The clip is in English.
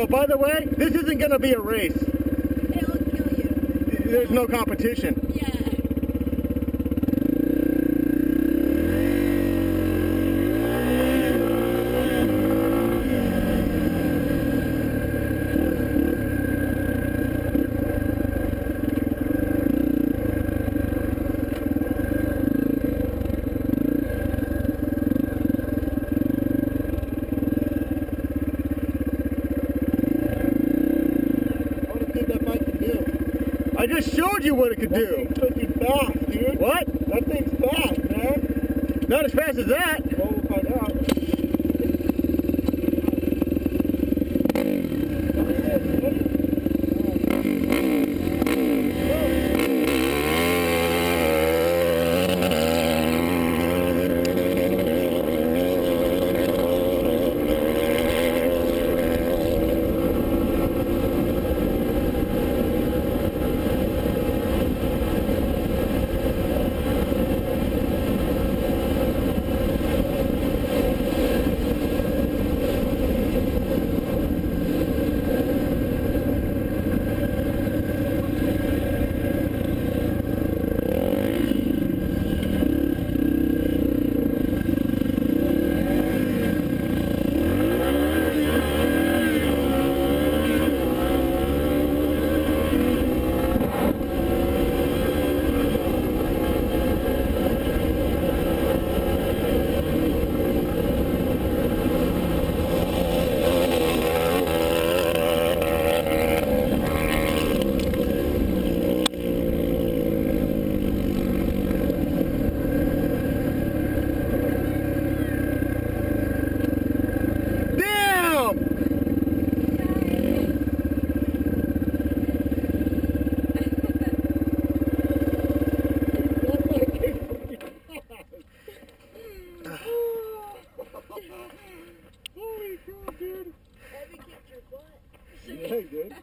Oh, by the way, this isn't gonna be a race. It'll kill you. There's no competition. Yeah. What a good that bike can do. I just showed you what it could That do. thing's freaking fast, dude. What? That thing's fast, man. Not as fast as that. Holy crap, dude. Heavy kicked your butt. Yeah, dude.